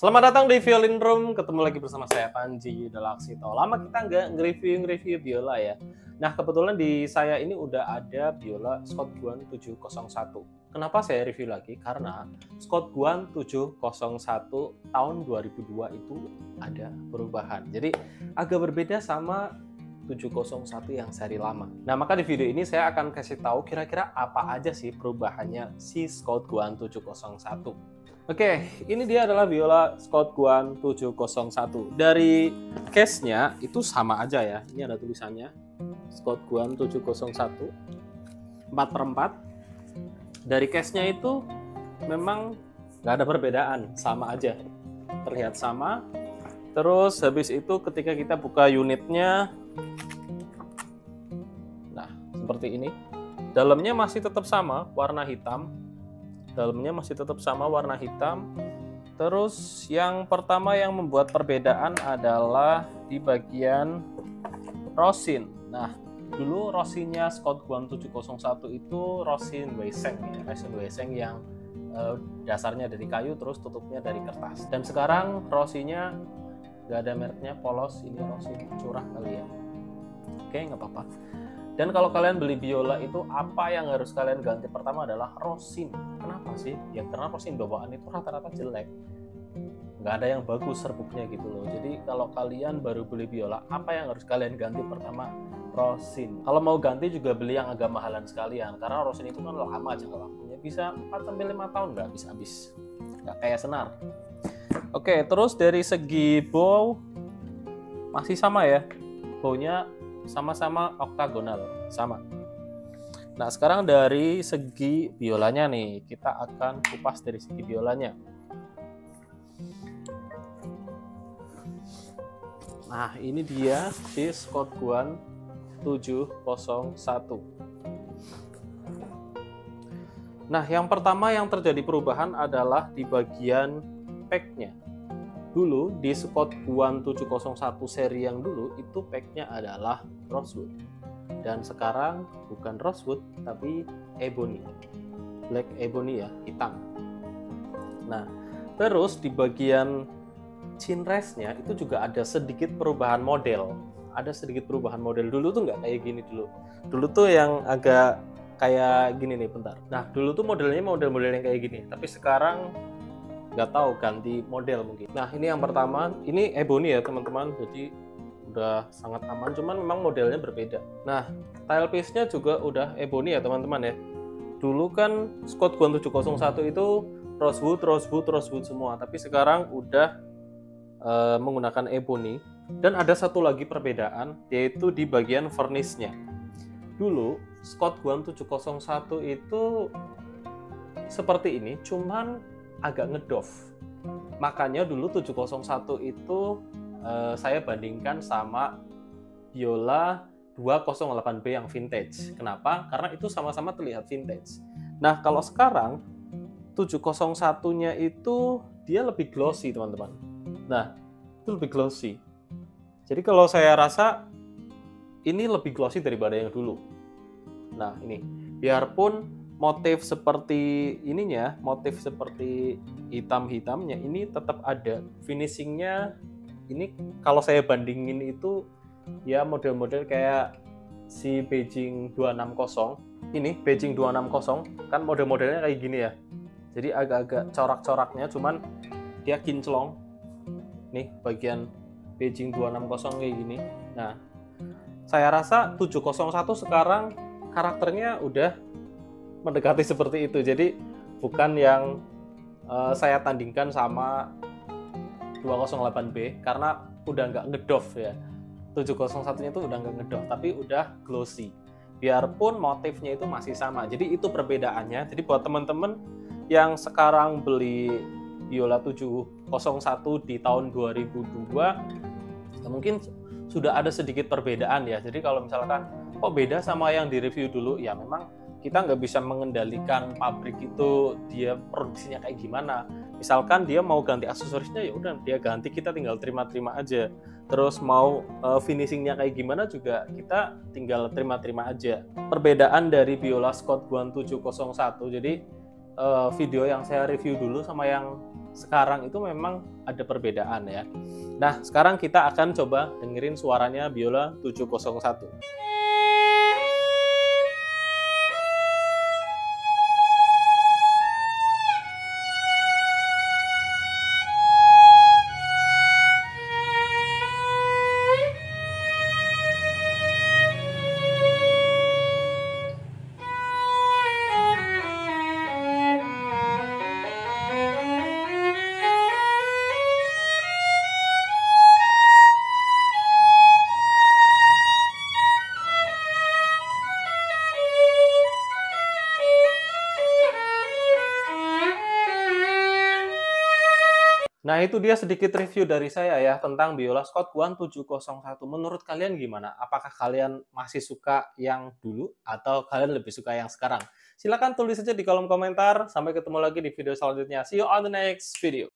Selamat datang di Violin Room, ketemu lagi bersama saya Panji Dalaksito. Lama kita nggak nge-review nge-review biola ya. Nah kebetulan di saya ini udah ada biola Scott Guan 701. Kenapa saya review lagi? Karena Scott Guan 701 tahun 2002 itu ada perubahan. Jadi agak berbeda sama 701 yang seri lama. Nah, maka di video ini saya akan kasih tahu kira-kira apa aja sih perubahannya si Scott Guan 701. Oke, ini dia adalah biola Scott Guan 701. Dari case-nya itu sama aja ya. Ini ada tulisannya Scott Guan 701 4 per 4. Dari case-nya itu memang nggak ada perbedaan, sama aja. Terlihat sama. Terus habis itu ketika kita buka unitnya, nah seperti ini. Dalamnya masih tetap sama, warna hitam dalamnya masih tetap sama warna hitam. Terus yang pertama yang membuat perbedaan adalah di bagian rosin. Nah dulu rosinnya Scott Guan 701 itu rosin Weiseng ya rosin Weiseng yang uh, dasarnya dari kayu terus tutupnya dari kertas. Dan sekarang rosinnya nggak ada mereknya polos ini rosin curah kali ya. Oke nggak apa-apa dan kalau kalian beli biola itu apa yang harus kalian ganti pertama adalah rosin. Kenapa sih? Ya karena rosin bawaan itu rata-rata jelek. Nggak ada yang bagus serbuknya gitu loh. Jadi kalau kalian baru beli biola, apa yang harus kalian ganti pertama? Rosin. Kalau mau ganti juga beli yang agak mahalan sekalian. Karena rosin itu kan lama jangka waktunya. Bisa 4 5 tahun nggak habis-habis. Nggak kayak senar. Oke, terus dari segi bow masih sama ya. Bownya sama-sama oktagonal, sama. Nah, sekarang dari segi biolanya nih, kita akan kupas dari segi biolanya. Nah, ini dia si Scott Guan 701. Nah, yang pertama yang terjadi perubahan adalah di bagian packnya dulu di Scott Guan 701 seri yang dulu itu packnya adalah rosewood. Dan sekarang bukan rosewood tapi ebony. Black ebony ya hitam. Nah terus di bagian chin restnya itu juga ada sedikit perubahan model. Ada sedikit perubahan model. Dulu tuh nggak kayak gini dulu. Dulu tuh yang agak kayak gini nih bentar. Nah dulu tuh modelnya model-model yang kayak gini. Tapi sekarang nggak tahu ganti model mungkin. Nah ini yang pertama, ini ebony ya teman-teman, jadi udah sangat aman, cuman memang modelnya berbeda. Nah tailpiece-nya juga udah ebony ya teman-teman ya. Dulu kan Scott Guan 701 itu rosewood, rosewood, rosewood semua, tapi sekarang udah uh, menggunakan ebony. Dan ada satu lagi perbedaan, yaitu di bagian furnace-nya. Dulu Scott Guan 701 itu seperti ini, cuman agak ngedof. Makanya dulu 701 itu uh, saya bandingkan sama biola 208B yang vintage. Kenapa? Karena itu sama-sama terlihat vintage. Nah, kalau sekarang 701-nya itu dia lebih glossy, teman-teman. Nah, itu lebih glossy. Jadi kalau saya rasa ini lebih glossy daripada yang dulu. Nah, ini. Biarpun motif seperti ininya, motif seperti hitam-hitamnya ini tetap ada. Finishingnya ini kalau saya bandingin itu ya model-model kayak si Beijing 260 ini Beijing 260 kan model-modelnya kayak gini ya. Jadi agak-agak corak-coraknya cuman dia kinclong. Nih bagian Beijing 260 kayak gini. Nah saya rasa 701 sekarang karakternya udah mendekati seperti itu. Jadi bukan yang uh, saya tandingkan sama 208B karena udah nggak ngedof ya. 701-nya itu udah nggak ngedof, tapi udah glossy. Biarpun motifnya itu masih sama. Jadi itu perbedaannya. Jadi buat teman-teman yang sekarang beli biola 701 di tahun 2002 ya mungkin sudah ada sedikit perbedaan ya. Jadi kalau misalkan kok beda sama yang di review dulu, ya memang kita nggak bisa mengendalikan pabrik itu dia produksinya kayak gimana misalkan dia mau ganti aksesorisnya ya udah dia ganti kita tinggal terima-terima aja terus mau uh, finishingnya kayak gimana juga kita tinggal terima-terima aja perbedaan dari biola Scott Guan 701 jadi uh, video yang saya review dulu sama yang sekarang itu memang ada perbedaan ya. Nah, sekarang kita akan coba dengerin suaranya biola 701. Nah, itu dia sedikit review dari saya ya tentang biola Scott Guan 701. Menurut kalian gimana? Apakah kalian masih suka yang dulu atau kalian lebih suka yang sekarang? Silahkan tulis saja di kolom komentar. Sampai ketemu lagi di video selanjutnya. See you on the next video.